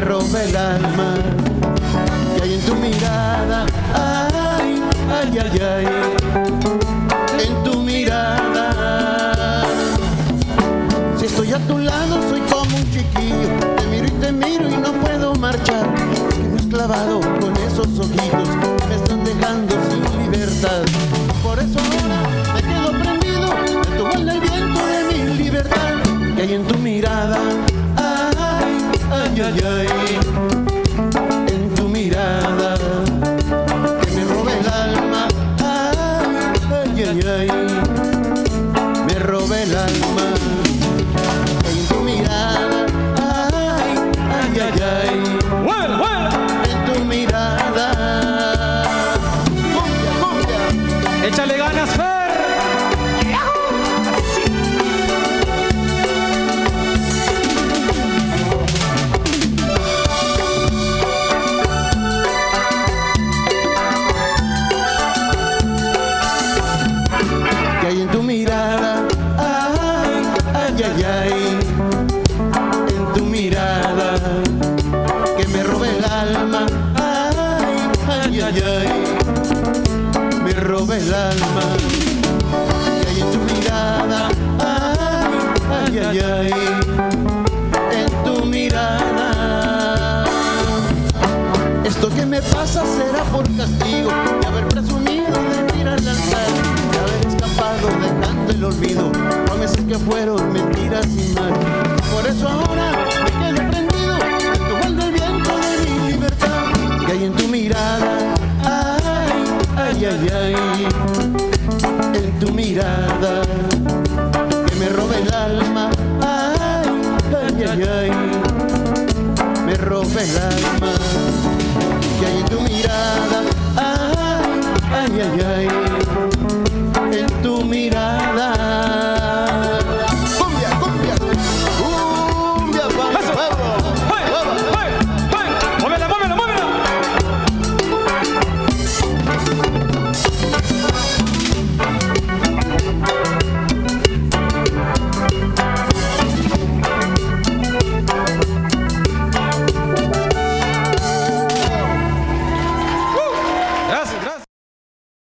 roba el alma. Que hay en tu mirada, ay, ay, ay, ay, en tu mirada. Si estoy a tu lado, soy como un chiquillo. Te miro y te miro y no puedo marchar. Me has clavado con esos ojitos me están dejando sin libertad. Por eso ahora mirada, ay, ay, ay, ay. En tu mirada que me roba el alma, ay, ay, ay, ay. Me roba el alma en tu mirada, ay, ay, ay, ay, en tu mirada. Cumbia, cumbia. ¡Échale ganas, Fer! El alma, que hay en tu mirada, ay, ay, ay, en tu mirada. Esto que me pasa será por castigo de haber presumido de tirar al altar, de haber escapado dejando el olvido, promesas que fueron mentiras y mal. Por eso ahora ay, ay, en tu mirada, que me roba el alma, ay, ay, ay, ay, me roba el alma que hay en tu mirada, ay, ay, ay, ay.